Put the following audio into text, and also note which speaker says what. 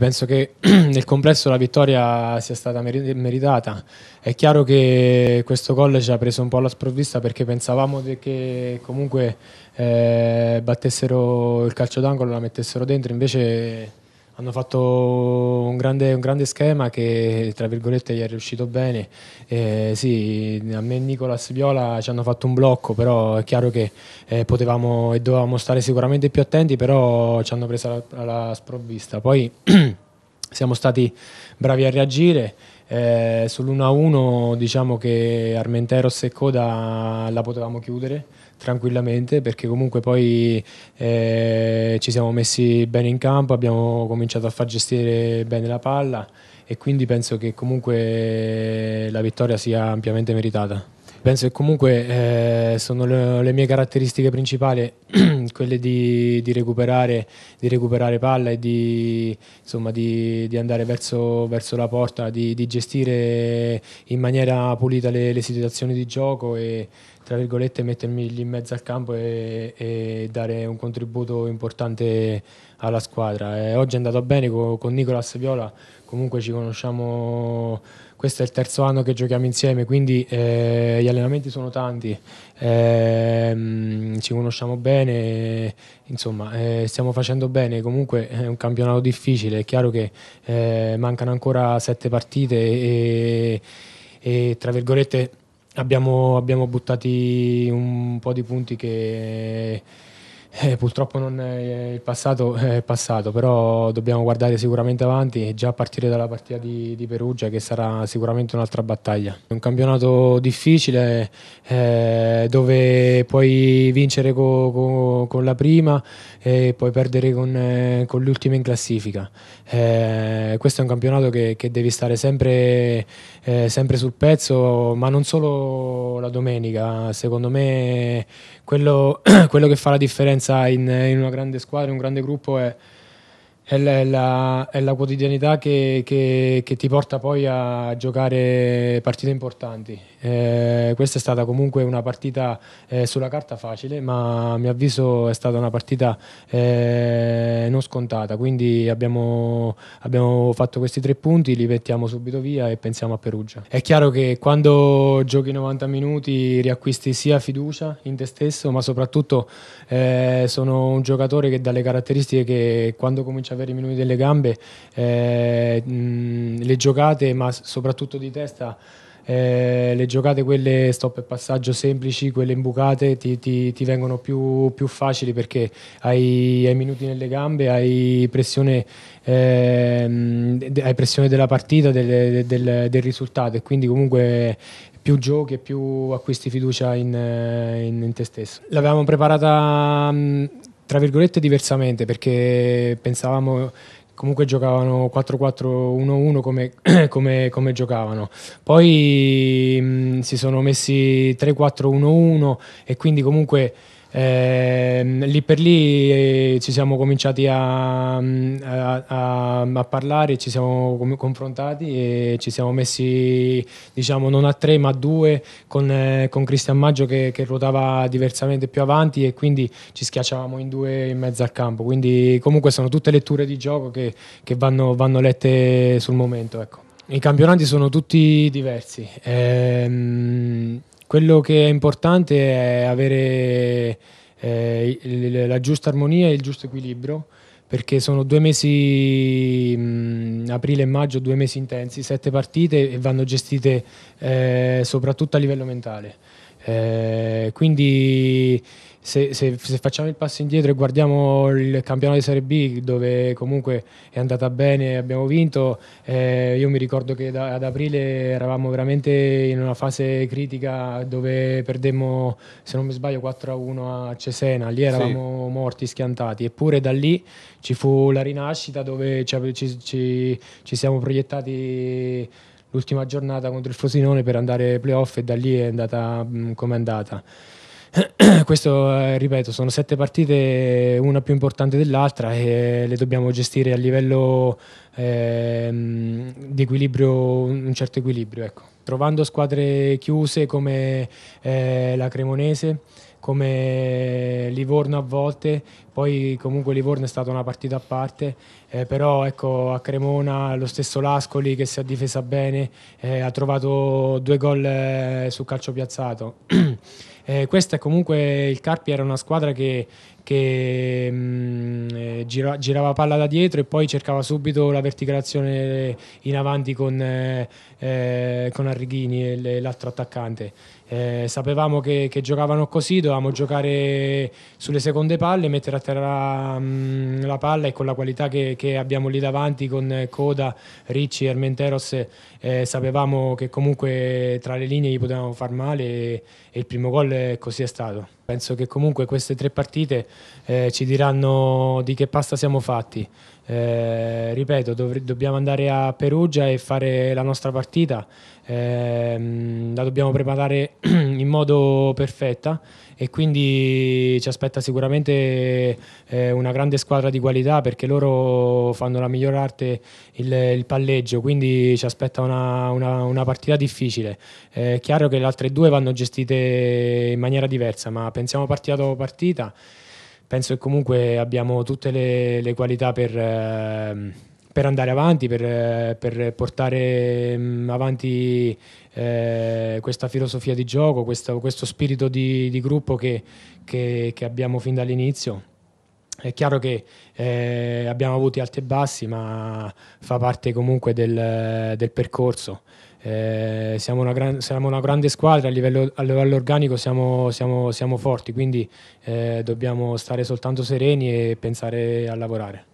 Speaker 1: Penso che nel complesso la vittoria sia stata meritata. È chiaro che questo gol ci ha preso un po' alla sprovvista perché pensavamo che comunque eh, battessero il calcio d'angolo, la mettessero dentro, invece hanno fatto un grande, un grande, schema che tra virgolette gli è riuscito bene. Eh, sì, a me e Nicolas Viola ci hanno fatto un blocco, però è chiaro che eh, potevamo e dovevamo stare sicuramente più attenti, però ci hanno preso alla, sprovvista. Poi siamo stati bravi a reagire. Eh, sull'1-1 diciamo che Armenteros e Coda la potevamo chiudere tranquillamente perché comunque poi eh, ci siamo messi bene in campo, abbiamo cominciato a far gestire bene la palla e quindi penso che comunque la vittoria sia ampiamente meritata. Penso che comunque eh, sono le, le, mie caratteristiche principali quelle di, di, recuperare, di, recuperare, palla e di, insomma, di, andare verso, verso, la porta, di, gestire in maniera pulita le, le, situazioni di gioco e tra virgolette mettermi in mezzo al campo e, e dare un contributo importante alla squadra. E oggi è andato bene con, con Nicolas Viola, comunque ci conosciamo questo è il terzo anno che giochiamo insieme, quindi eh, gli allenamenti sono tanti, eh, ci conosciamo bene, insomma eh, stiamo facendo bene, comunque è un campionato difficile, è chiaro che eh, mancano ancora sette partite e, e tra virgolette abbiamo, abbiamo buttati un po' di punti che eh, purtroppo è, il passato è passato, però dobbiamo guardare sicuramente avanti e già a partire dalla partita di, di Perugia che sarà sicuramente un'altra battaglia. È un campionato difficile eh, dove puoi vincere co, co, con la prima e puoi perdere con, eh, con l'ultima in classifica. Eh, questo è un campionato che, che devi stare sempre, eh, sempre sul pezzo, ma non solo la domenica. Secondo me quello, quello che fa la differenza in, in, una grande squadra, in un grande gruppo è, è, la, è, la, è la, quotidianità che, che, che, ti porta poi a giocare partite importanti. Eh, questa è stata comunque una partita eh, sulla carta facile, ma a mio avviso è stata una partita eh, non scontata, quindi abbiamo, abbiamo, fatto questi tre punti, li mettiamo subito via e pensiamo a Perugia. È chiaro che quando giochi 90 minuti riacquisti sia fiducia in te stesso, ma soprattutto eh, sono un giocatore che dalle caratteristiche che quando comincia ad avere i minuti delle gambe, eh, mh, le giocate, ma soprattutto di testa, eh, le giocate quelle stop e passaggio semplici, quelle imbucate ti, ti, ti vengono più, più, facili perché hai, hai, minuti nelle gambe, hai pressione, eh, hai pressione della partita, del, del, del, risultato e quindi comunque più giochi e più acquisti fiducia in, in, in te stesso. L'avevamo preparata tra virgolette diversamente perché pensavamo comunque giocavano 4-4-1-1 come, come, come, giocavano. Poi mh, si sono messi 3-4-1-1 e quindi comunque eh, lì per lì eh, ci siamo cominciati a, a, a, a, parlare, ci siamo confrontati e ci siamo messi diciamo non a tre ma a due con, eh, con Cristian Maggio che, che, ruotava diversamente più avanti e quindi ci schiacciavamo in due in mezzo al campo. Quindi comunque sono tutte letture di gioco che, che vanno, vanno, lette sul momento. Ecco. I campionati sono tutti diversi. Ehm, quello che è importante è avere eh, la giusta armonia e il giusto equilibrio perché sono due mesi, mh, aprile e maggio, due mesi intensi, sette partite e vanno gestite eh, soprattutto a livello mentale. Eh, quindi se, se, se, facciamo il passo indietro e guardiamo il campionato di Serie B dove comunque è andata bene, abbiamo vinto, eh, io mi ricordo che da, ad aprile eravamo veramente in una fase critica dove perdemmo, se non mi sbaglio, 4-1 a Cesena, lì eravamo sì. morti, schiantati, eppure da lì ci fu la rinascita dove ci, ci, ci, ci siamo proiettati l'ultima giornata contro il Frosinone per andare ai playoff e da lì è andata come è andata. Questo, eh, ripeto, sono sette partite, una più importante dell'altra e le dobbiamo gestire a livello eh, di equilibrio, un certo equilibrio. Ecco. Trovando squadre chiuse come eh, la Cremonese, come Livorno a volte, poi comunque Livorno è stata una partita a parte, eh, però ecco a Cremona lo stesso Lascoli che si è difesa bene, eh, ha trovato due gol eh, su calcio piazzato. Eh, questa è comunque il Carpi era una squadra che, che mh, mm, eh, gira, girava palla da dietro e poi cercava subito la verticalazione in avanti con, eh, eh con Arrighini e l'altro attaccante. Eh, sapevamo che, che, giocavano così, dovevamo giocare sulle seconde palle, mettere a terra mh, mm, la palla e con la qualità che, che, abbiamo lì davanti con Coda, Ricci, Armenteros, eh, sapevamo che comunque tra le linee gli potevamo far male e, e il primo gol così è stato. Penso che comunque queste tre partite eh, ci diranno di che pasta siamo fatti. Eh, ripeto, dobbiamo andare a Perugia e fare la nostra partita, eh, la dobbiamo preparare in modo perfetta e quindi ci aspetta sicuramente eh, una grande squadra di qualità perché loro fanno la miglior arte il, il palleggio, quindi ci aspetta una, una, una partita difficile. È chiaro che le altre due vanno gestite in maniera diversa, ma pensiamo partita dopo partita penso che comunque abbiamo tutte le, le qualità per, eh, per, andare avanti, per, per portare mm, avanti eh, questa filosofia di gioco, questo, questo spirito di, di gruppo che, che, che abbiamo fin dall'inizio. È chiaro che eh, abbiamo avuto alti e bassi, ma fa parte comunque del, del percorso. Eh, siamo, una gran, siamo, una grande squadra, a livello, a livello organico siamo, siamo, siamo, forti, quindi eh, dobbiamo stare soltanto sereni e pensare a lavorare.